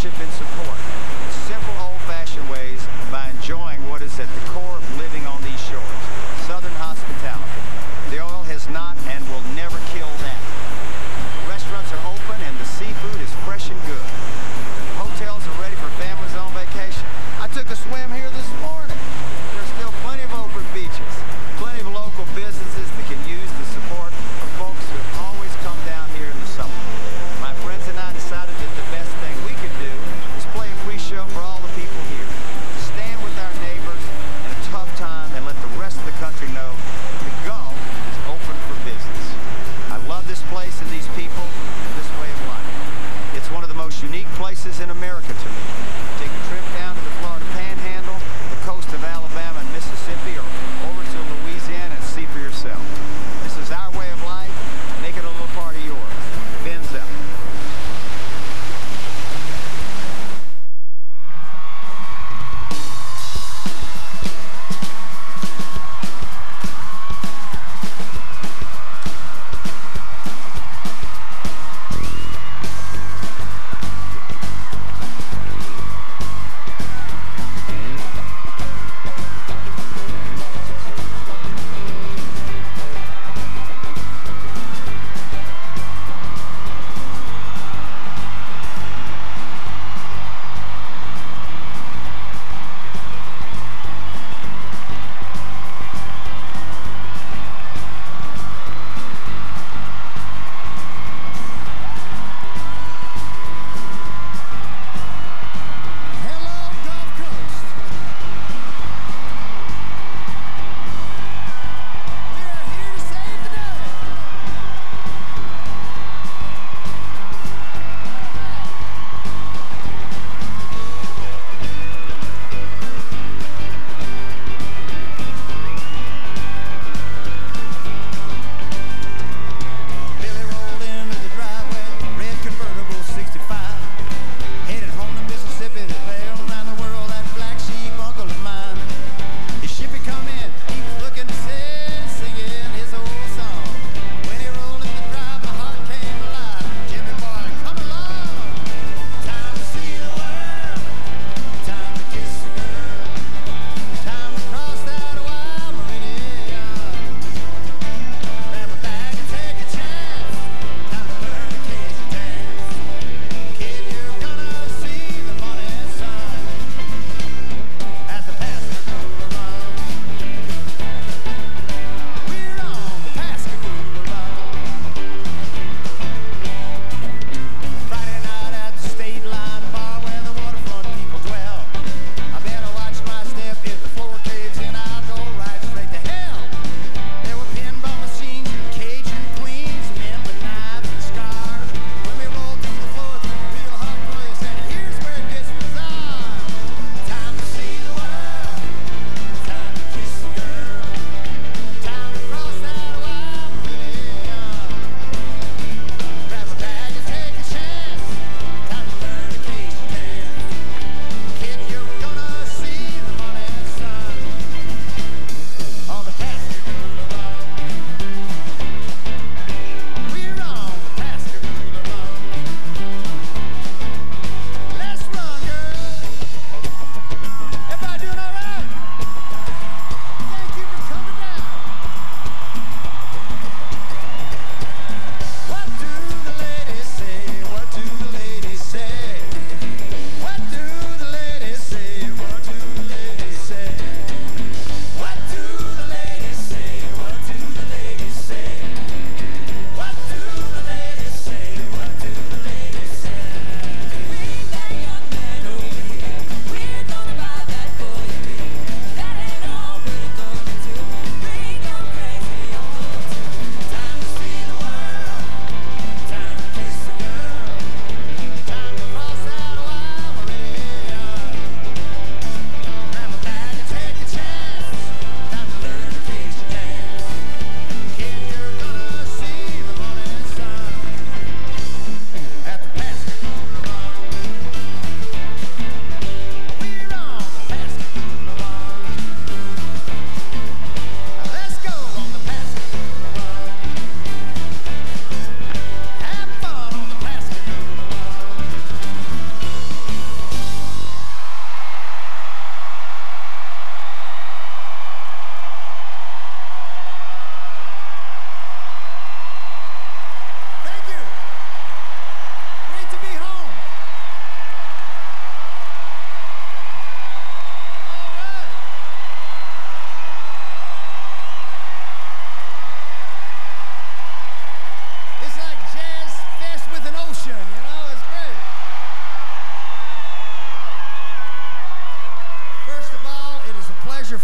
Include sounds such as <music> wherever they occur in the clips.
friendship and support in simple old-fashioned ways by enjoying what is at the core is in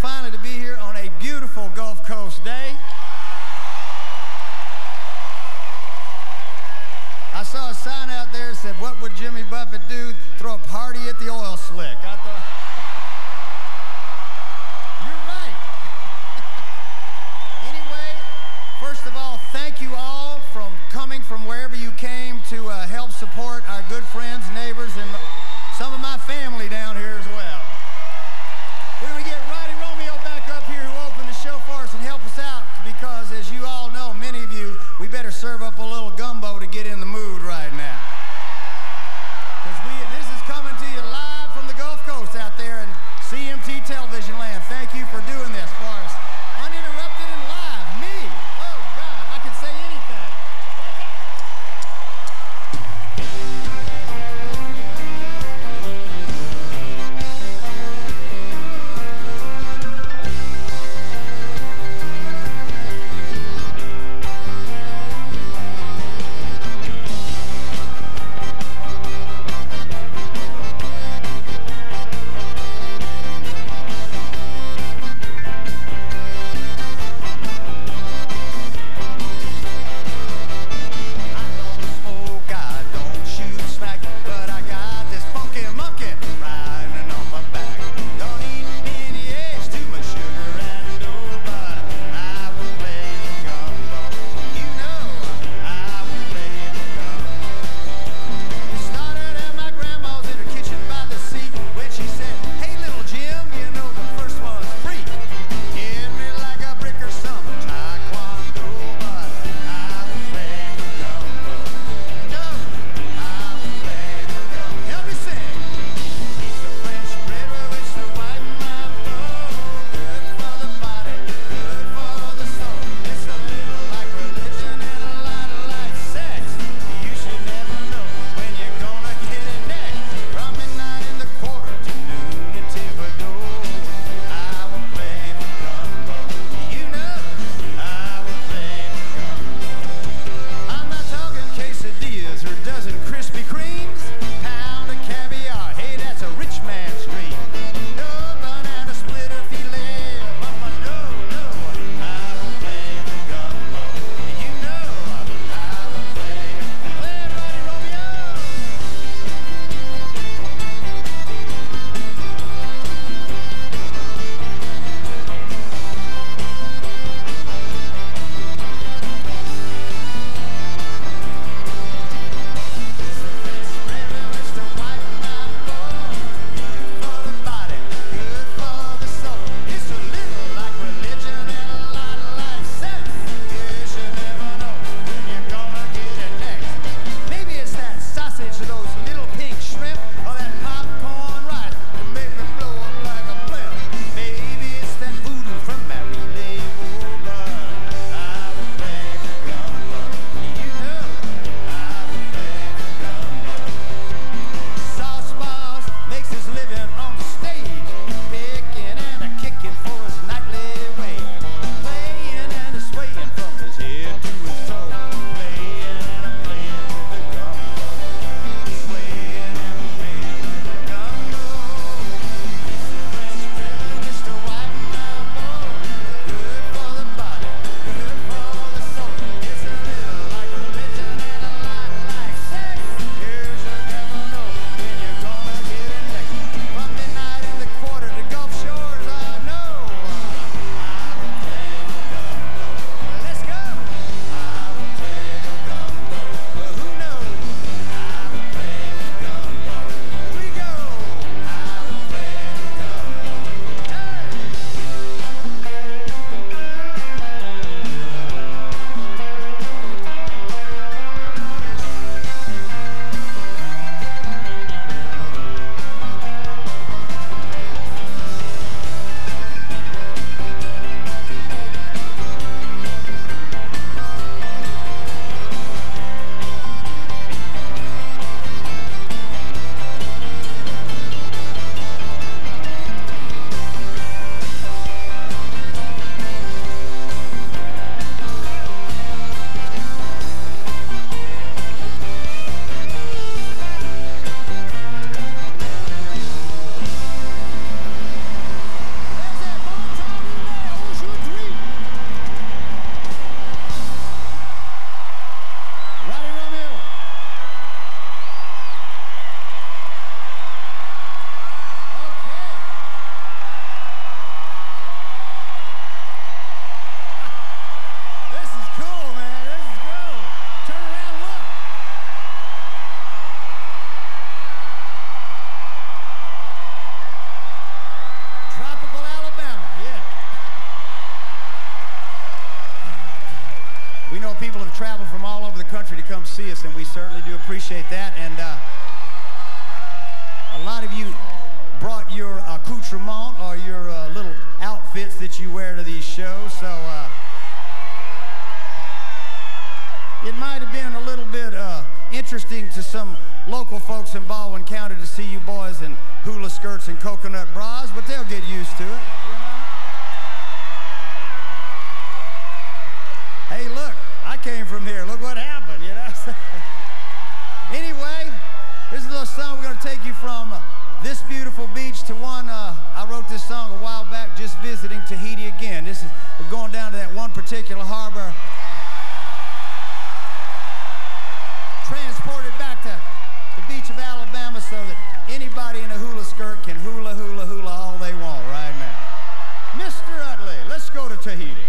finally to be here on a beautiful Gulf Coast day. I saw a sign out there that said, What would Jimmy Buffett do? Throw a party at the oil slick. I thought, You're right. <laughs> anyway, first of all, thank you all from coming from wherever you came to uh, help support our good friends, neighbors, and some of my family down here as well. We're going to get Roddy Romeo back up here who opened the show for us and help us out because, as you all know, many of you, we better serve up a little gumbo to get in the mood right now. Because this is coming to you live from the Gulf Coast out there in CMT Television Land. Thank you for doing this cool, man. This is cool. Turn around, look. Tropical Alabama, yeah. We know people have traveled from all over the country to come see us, and we certainly do appreciate that. And uh, a lot of you brought your accoutrement or your uh, little outfits that you wear to these shows, so... Uh, it might have been a little bit uh, interesting to some local folks in Baldwin County to see you boys in hula skirts and coconut bras, but they'll get used to it. Hey, look, I came from here. Look what happened, you know? <laughs> anyway, here's a little song we're going to take you from uh, this beautiful beach to one. Uh, I wrote this song a while back just visiting Tahiti again. This is, we're going down to that one particular harbor. Transported back to the beach of Alabama so that anybody in a hula skirt can hula, hula, hula all they want right now. Mr. Utley, let's go to Tahiti.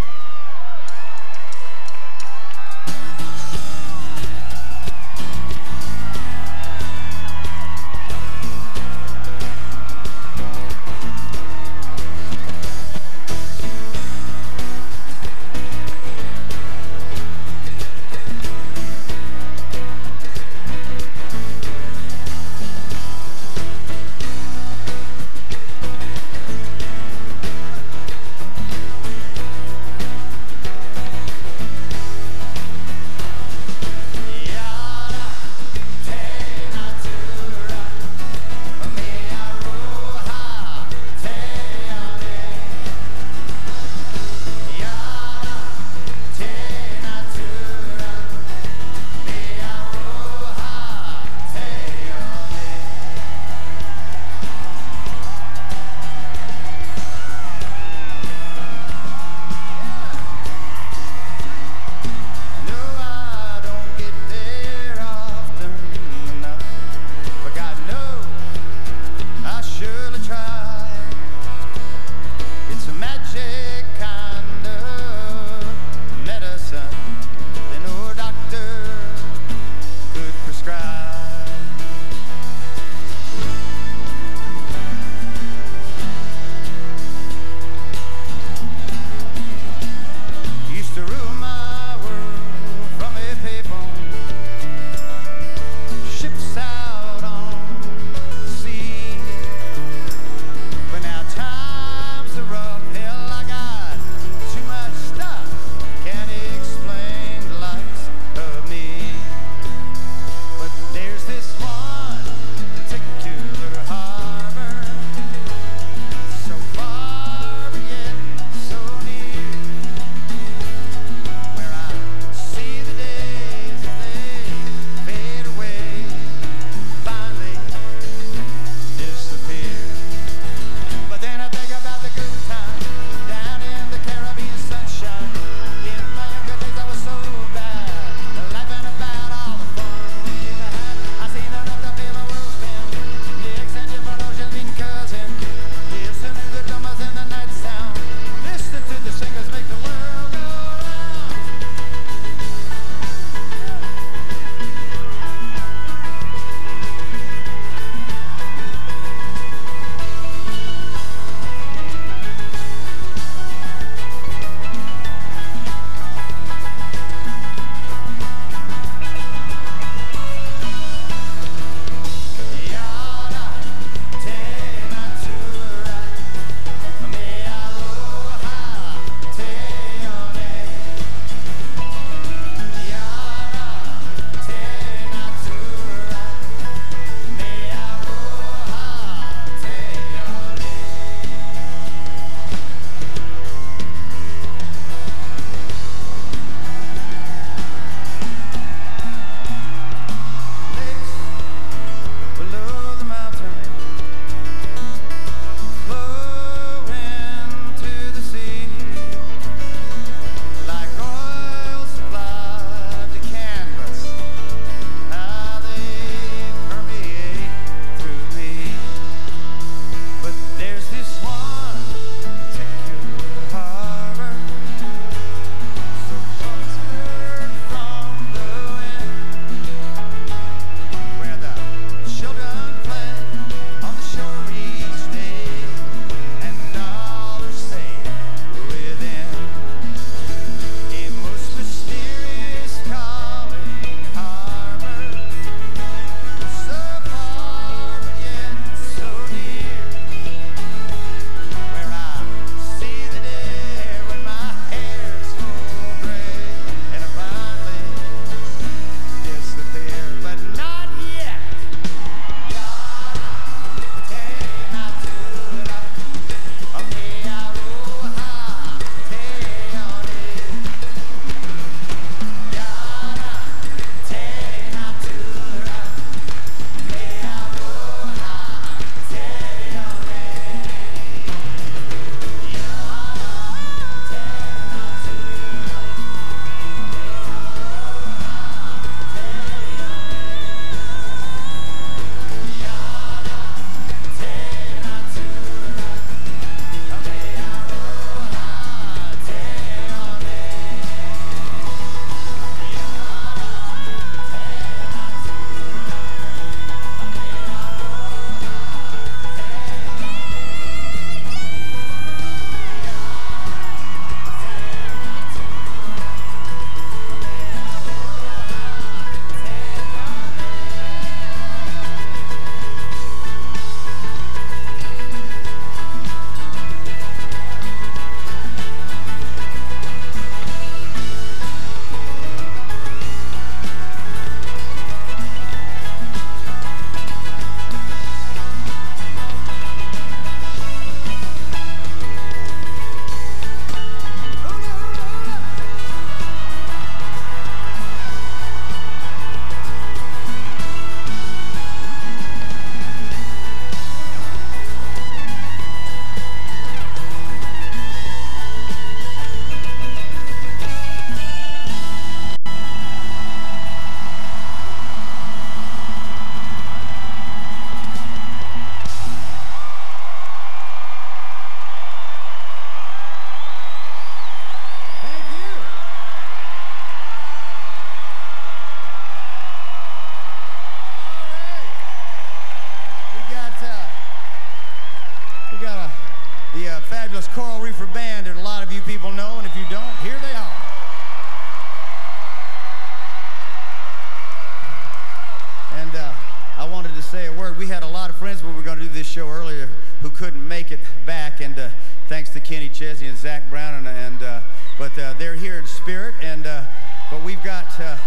Kenny Chesney and Zac Brown, and, and uh, but uh, they're here in spirit. And uh, but we've got uh,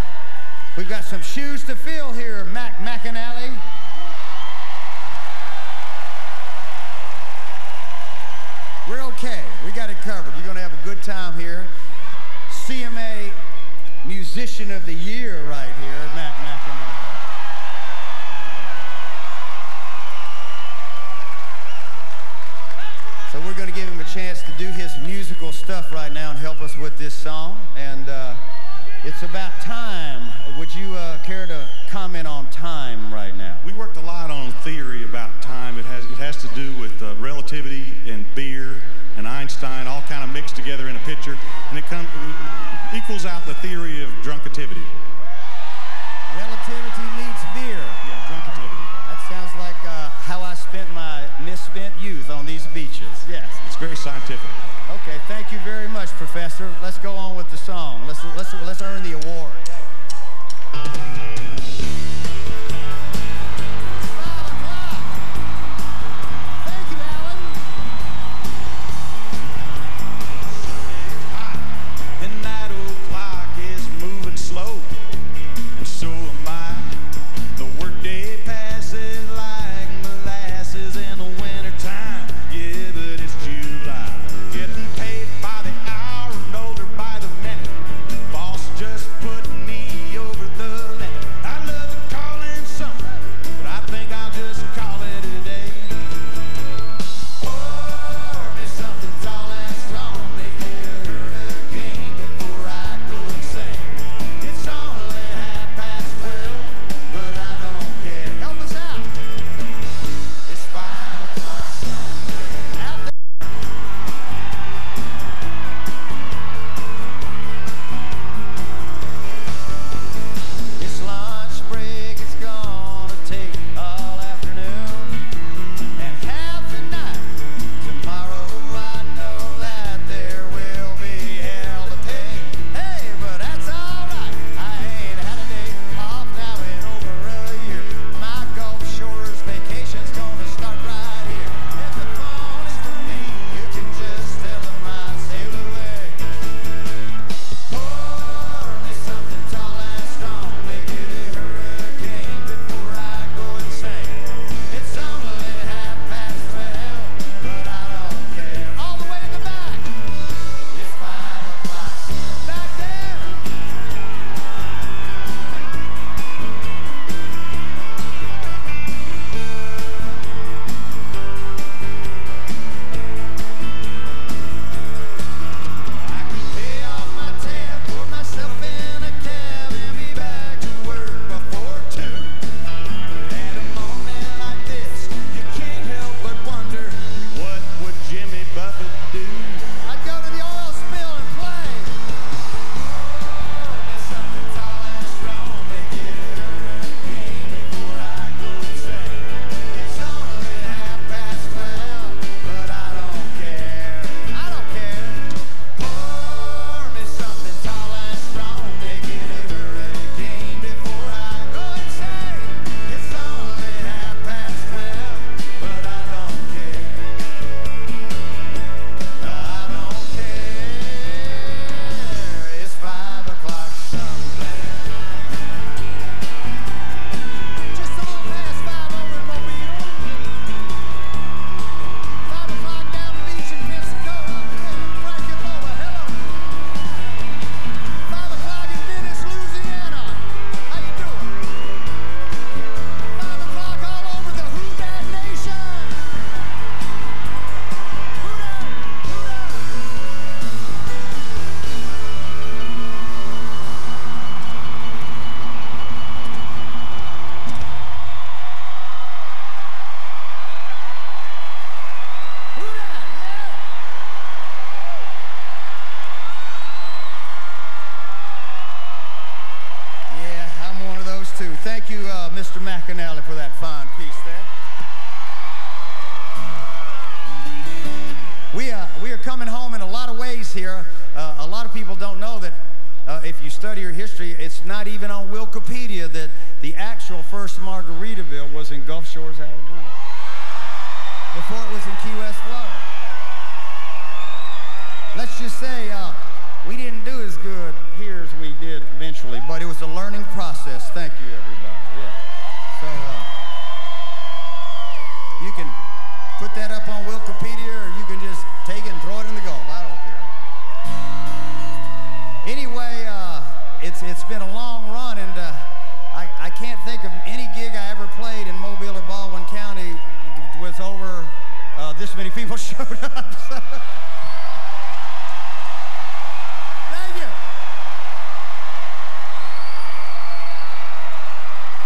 we've got some shoes to fill here, Mac McAnally. We're okay. We got it covered. You're gonna have a good time here. CMA Musician of the Year, right? do his musical stuff right now and help us with this song. And uh, it's about time. Would you uh, care to comment on time right now? We worked a lot on theory about time. It has, it has to do with uh, relativity and beer and Einstein all kind of mixed together in a picture. And it comes equals out the theory of drunkativity. spent my misspent youth on these beaches. Yes. It's very scientific. Okay, thank you very much, Professor. Let's go on with the song. Let's let's let's earn the award. Say uh, we didn't do as good here as we did eventually, but it was a learning process. Thank you, everybody. Yeah. So uh, you can put that up on Wikipedia, or you can just take it and throw it in the Gulf. I don't care. Anyway, uh, it's it's been a long run, and uh, I, I can't think of any gig I ever played in Mobile or Baldwin County with over uh, this many people <laughs> showed up. <laughs> Thank you.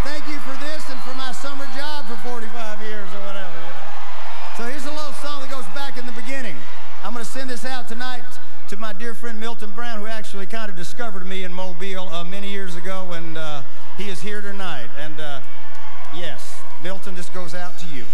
Thank you for this and for my summer job for 45 years or whatever. You know? So here's a little song that goes back in the beginning. I'm going to send this out tonight to my dear friend Milton Brown, who actually kind of discovered me in Mobile uh, many years ago, and uh, he is here tonight. And uh, yes, Milton, this goes out to you.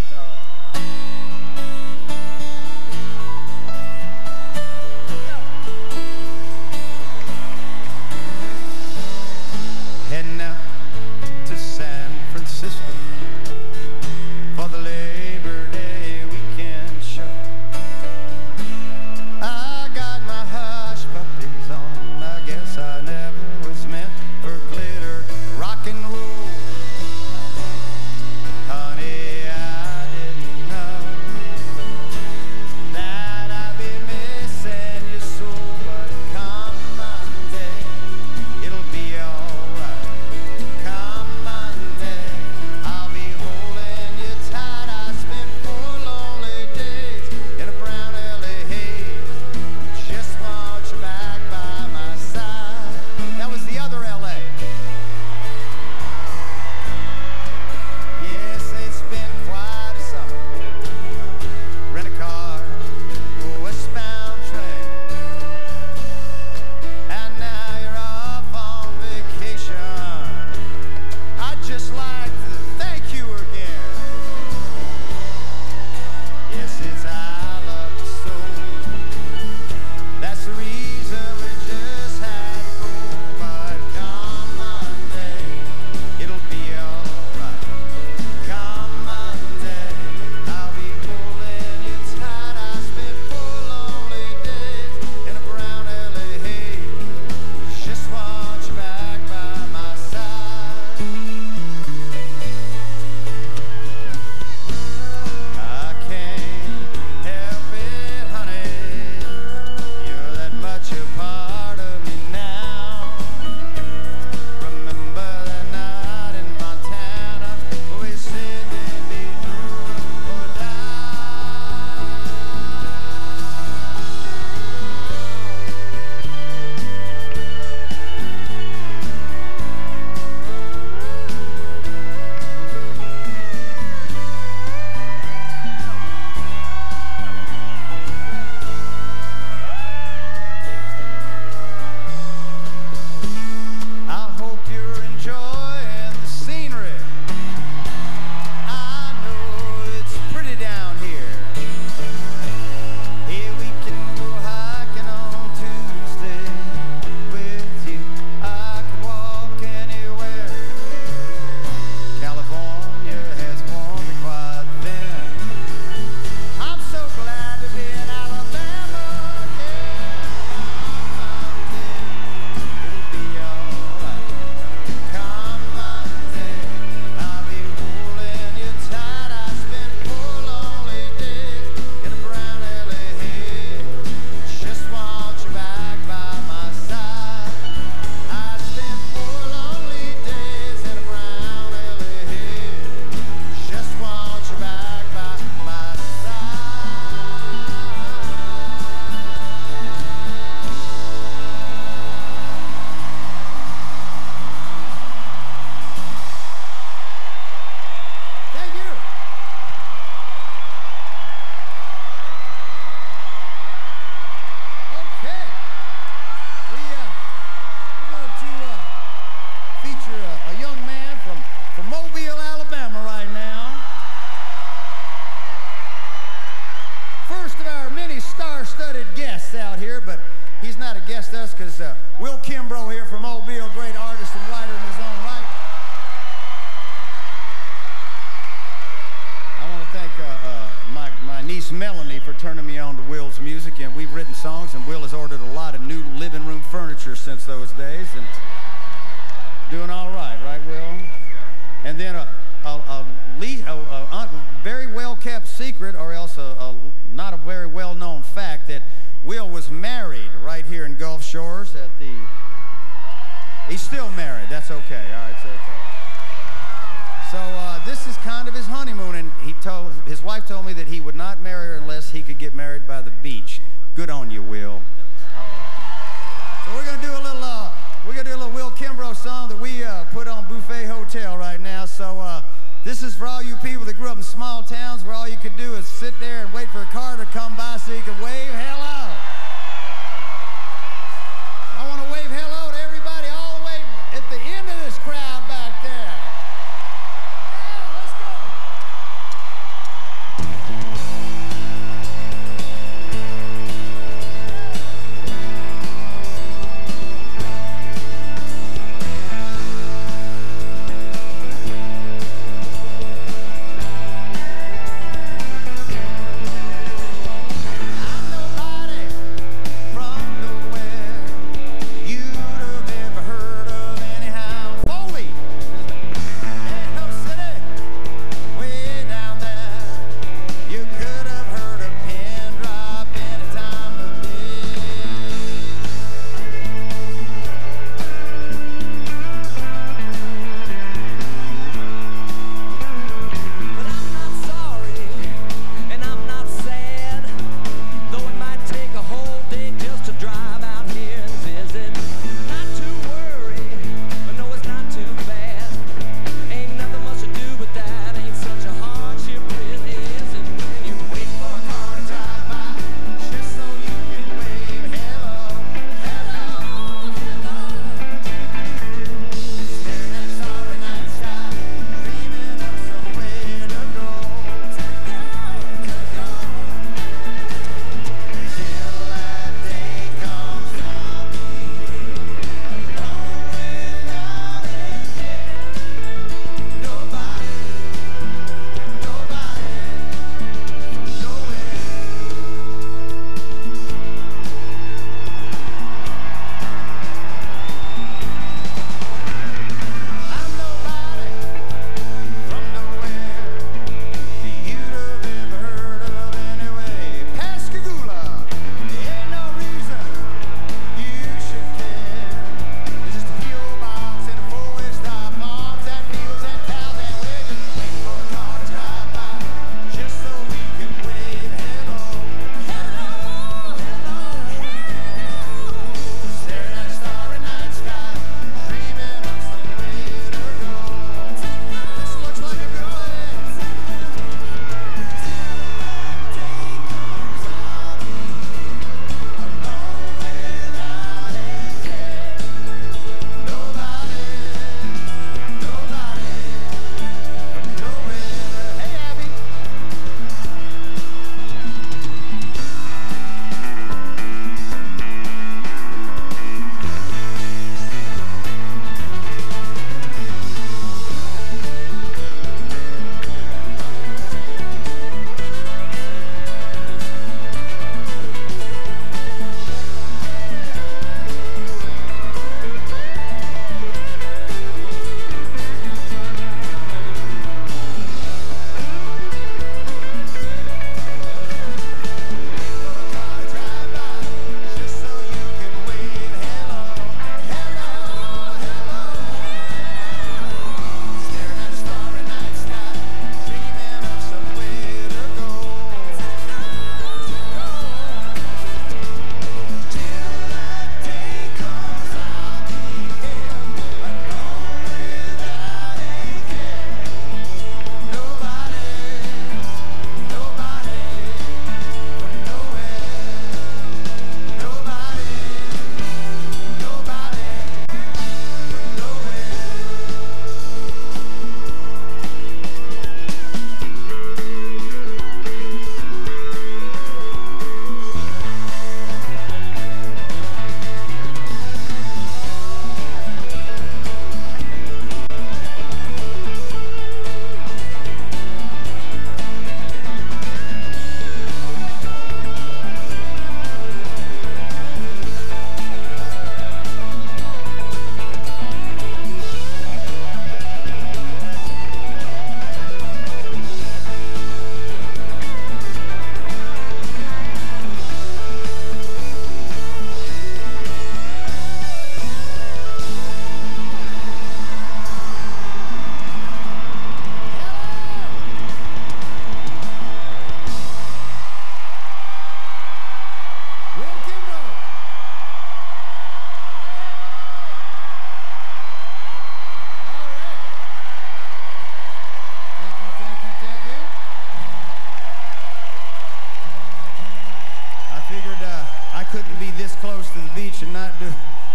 And not do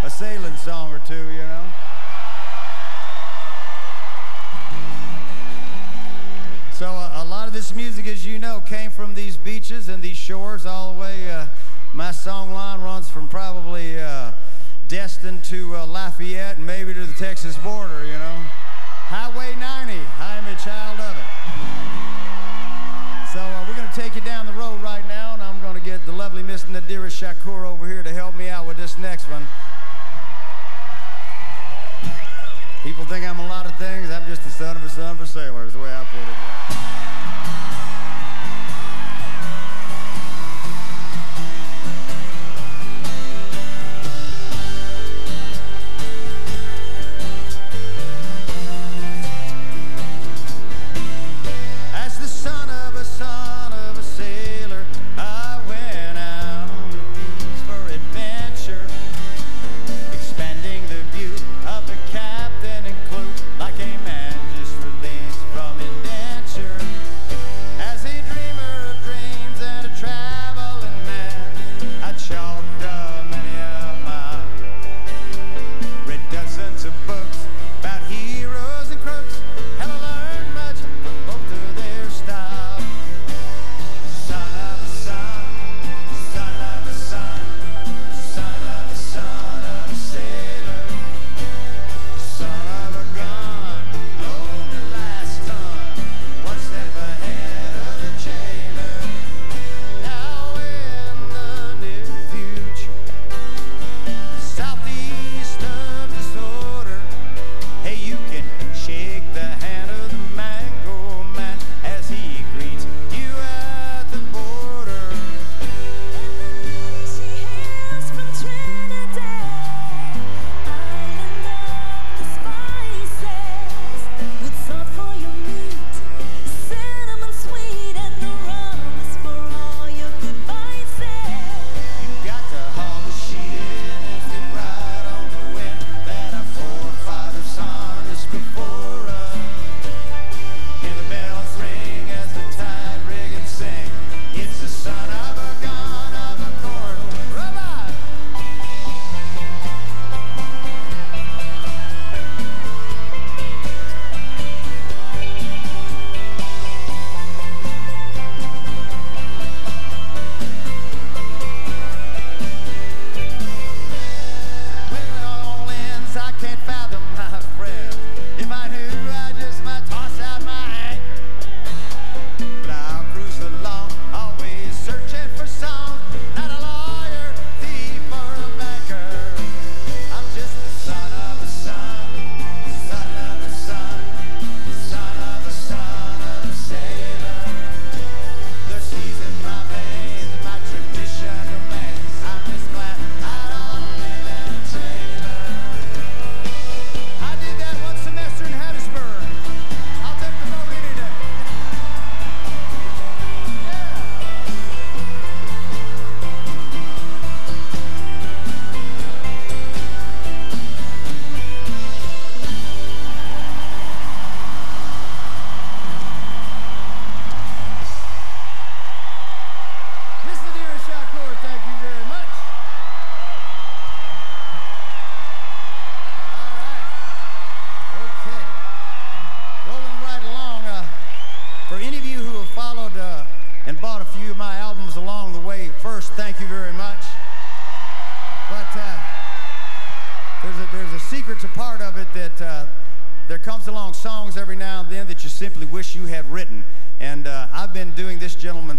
a sailing song or two, you know? So uh, a lot of this music, as you know, came from these beaches and these shores all the way. Uh, my song line runs from probably uh, Destin to uh, Lafayette and maybe to the Texas border, you know. Highway 90, I am a child of it. So uh, we're going to take you down the lovely Miss Nadirah Shakoor over here to help me out with this next one. People think I'm a lot of things. I'm just the son of a son of a sailor, is the way I put it.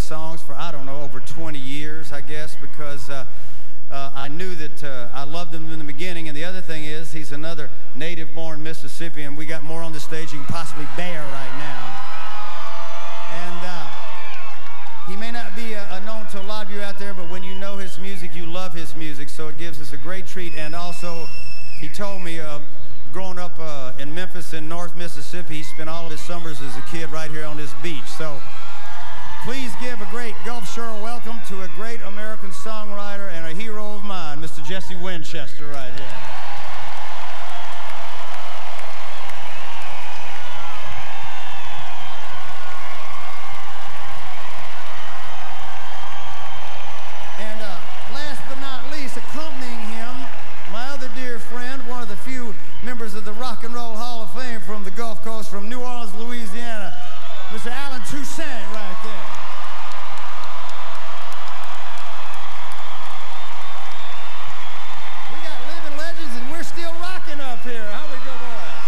Songs for I don't know over 20 years, I guess, because uh, uh, I knew that uh, I loved him in the beginning. And the other thing is, he's another native-born Mississippian. We got more on the stage you can possibly bear right now. And uh, he may not be uh, known to a lot of you out there, but when you know his music, you love his music. So it gives us a great treat. And also, he told me, uh, growing up uh, in Memphis in North Mississippi, he spent all of his summers as a kid right here on this beach. So Please give a great Gulf Shore welcome to a great American songwriter and a hero of mine, Mr. Jesse Winchester right here. members of the Rock and Roll Hall of Fame from the Gulf Coast, from New Orleans, Louisiana. Mr. Allen Toussaint right there. We got living legends and we're still rocking up here. How we go, boys?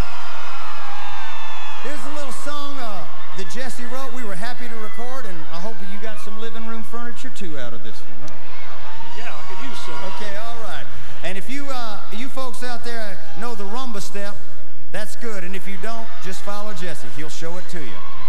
Here's a little song uh, that Jesse wrote. We were happy to record, and I hope you got some living room furniture too out of this one. Huh? Yeah, I could use some. Okay, all right. And if you uh, you folks out there know the rumba step, that's good. And if you don't, just follow Jesse. He'll show it to you.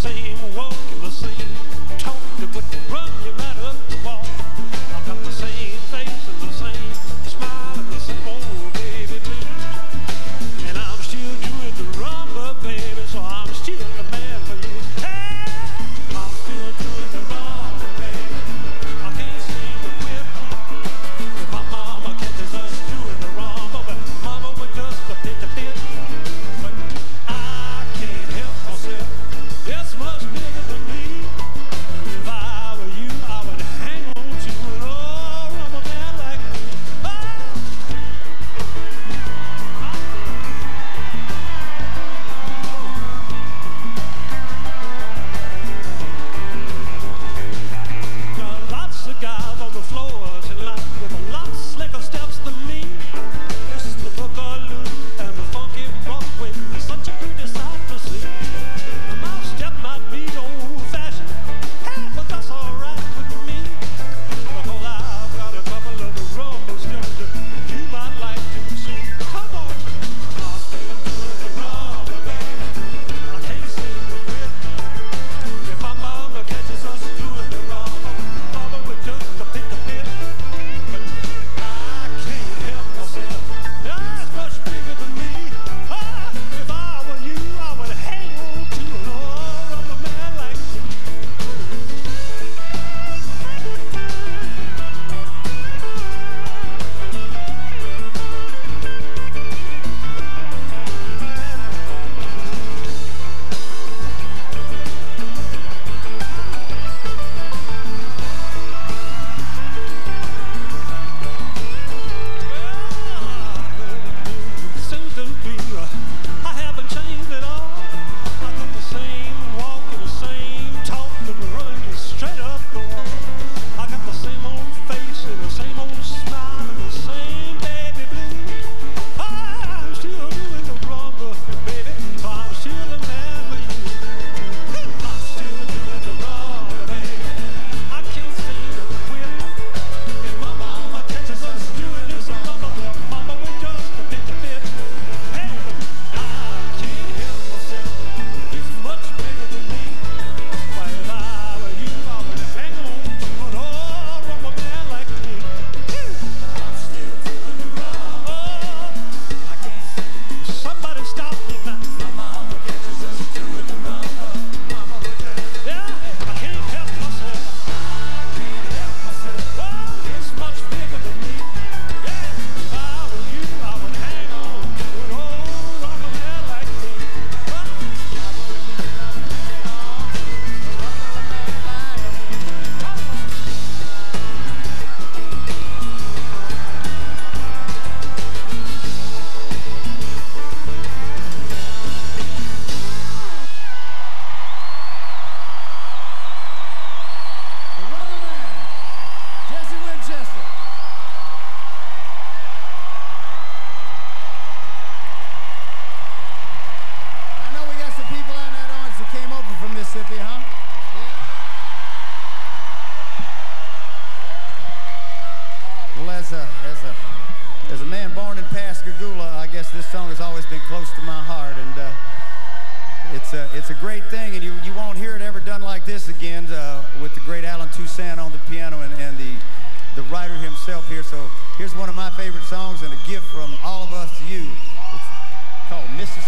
same, walk the same.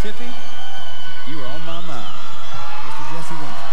Mississippi, you were on my mind. Mr. Jesse Winchester.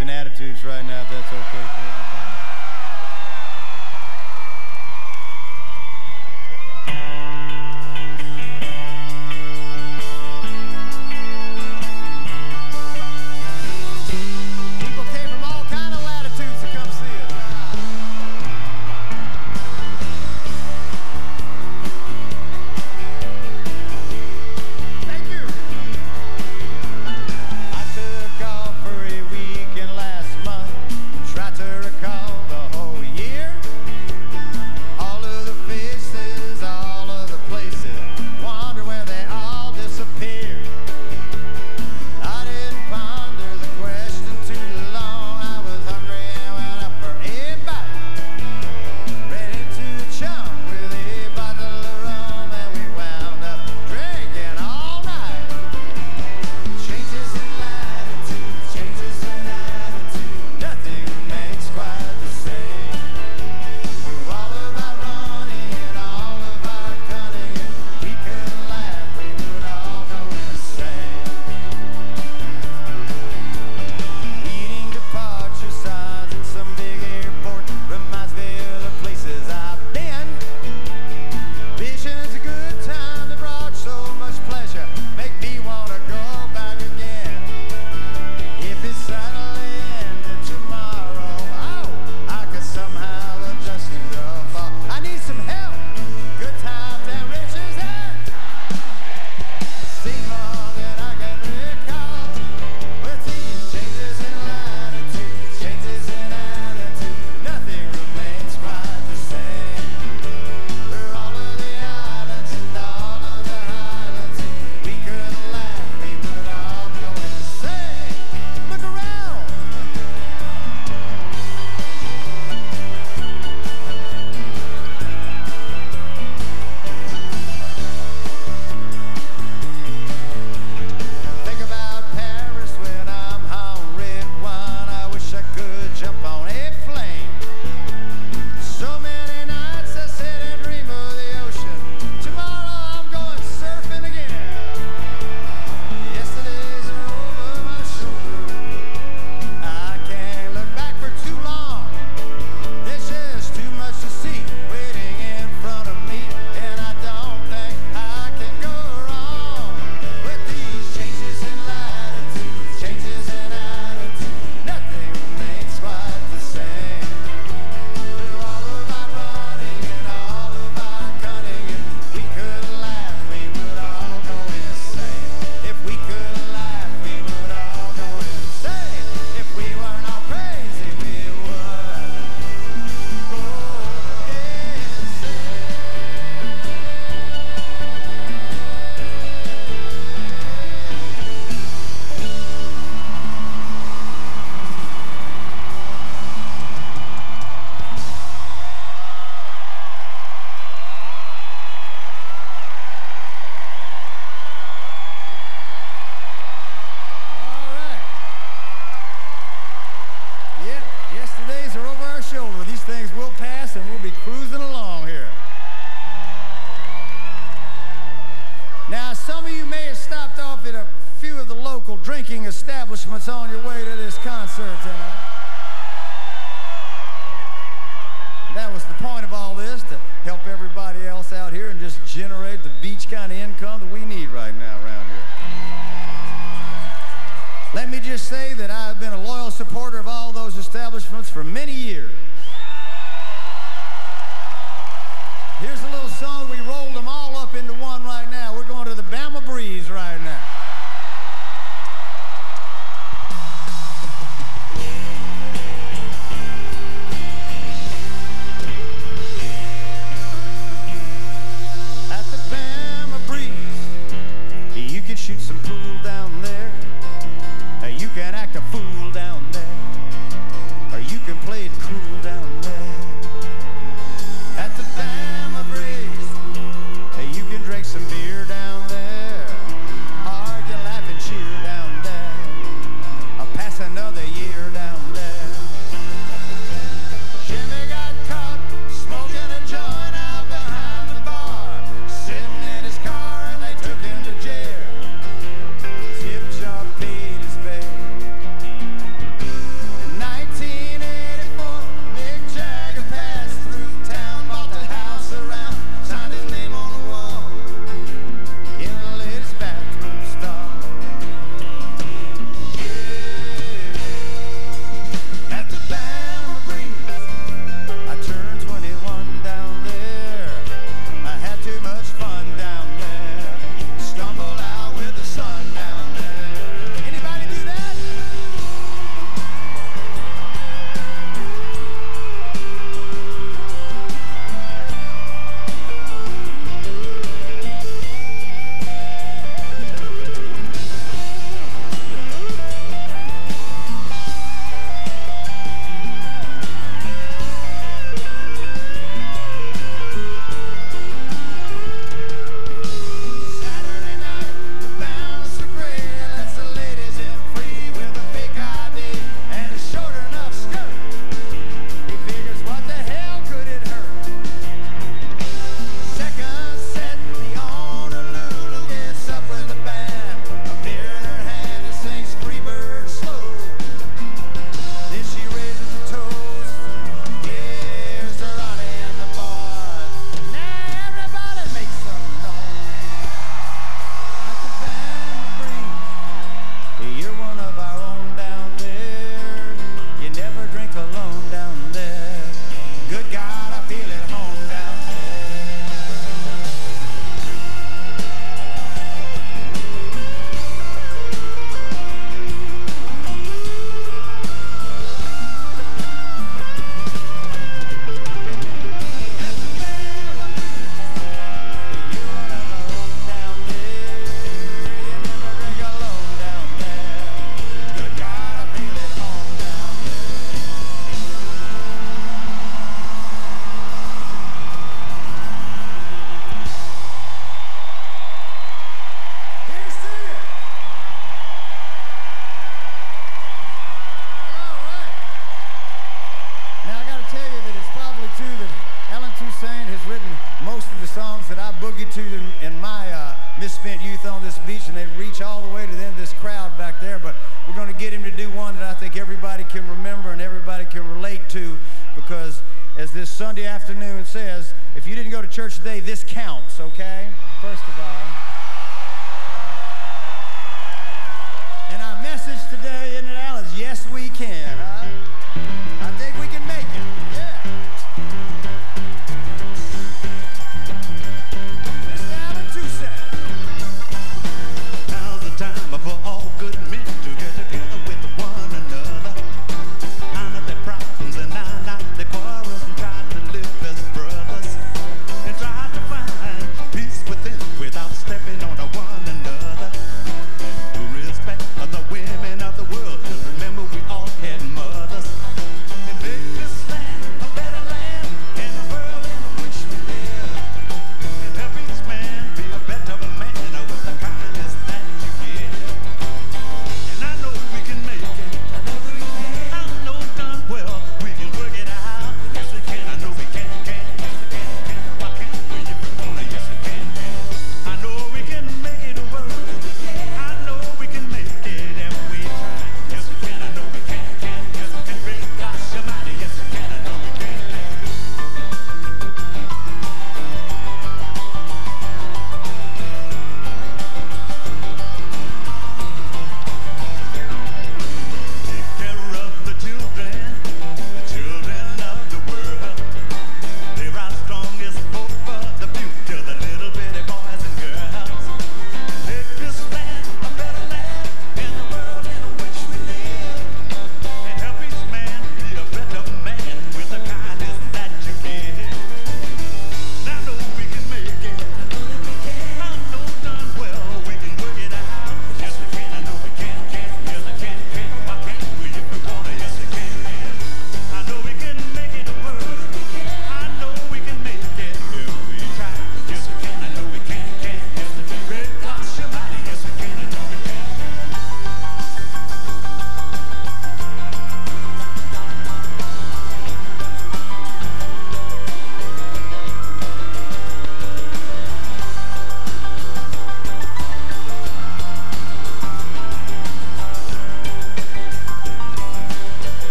And attitudes right now,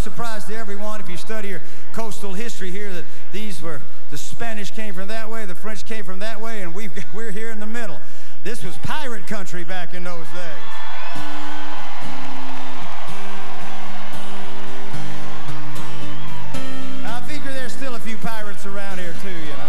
surprise to everyone if you study your coastal history here that these were the Spanish came from that way, the French came from that way, and we we're here in the middle. This was pirate country back in those days. around here too, you know.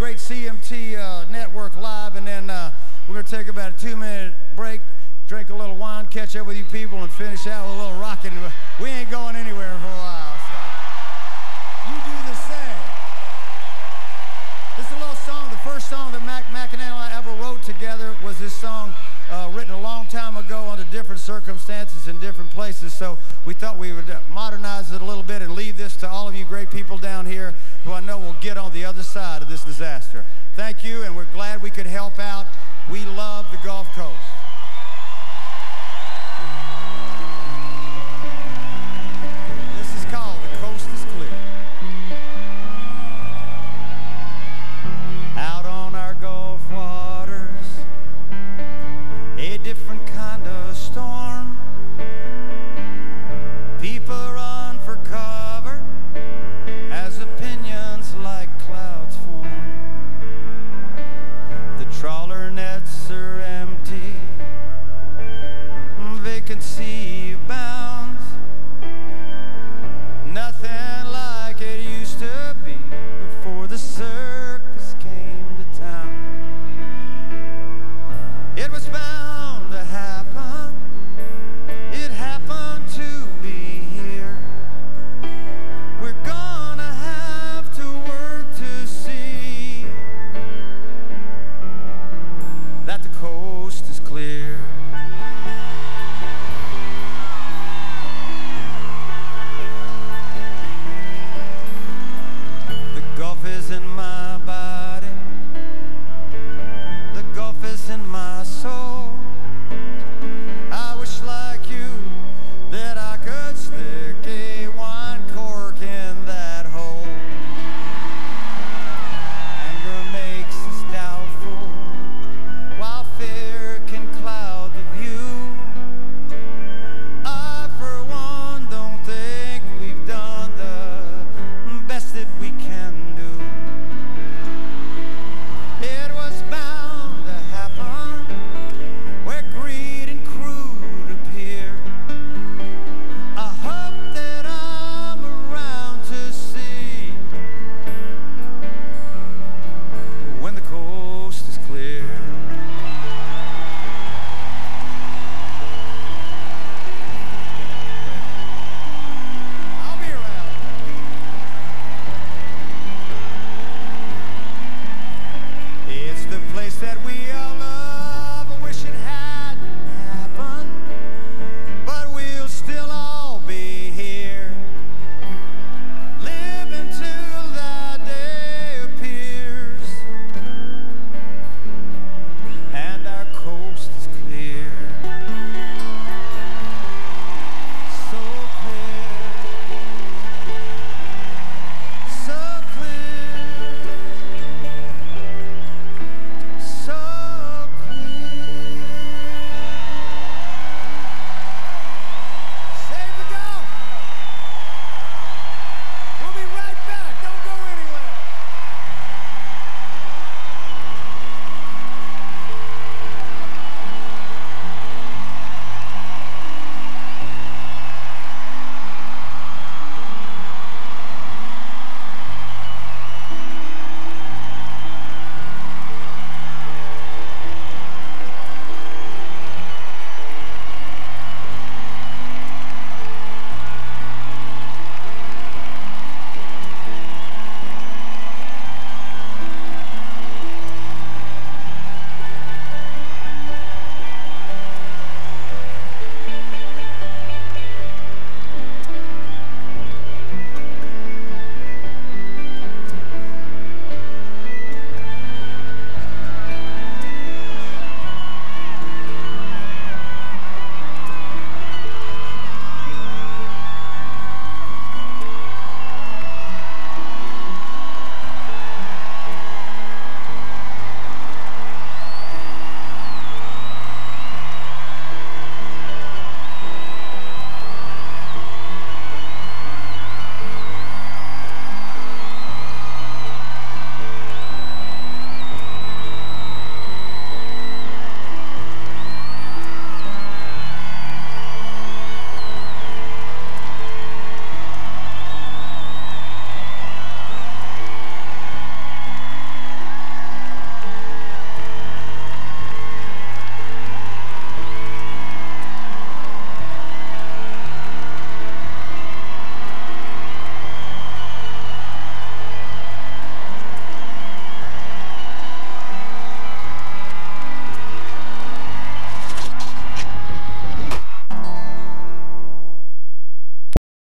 Great CMT uh, Network Live, and then uh, we're going to take about a two minute break, drink a little wine, catch up with you people, and finish out with a little rocking. We ain't going anywhere for a while. So you do the same. This is a little song. The first song that Mac, Mac and I ever wrote together was this song uh, written a long time ago under different circumstances in different places. So we thought we would uh, modernize it a little bit and leave this to all of you great people down here who I know will get on the other side of this disaster. Thank you, and we're glad we could help out. We love the Gulf Coast.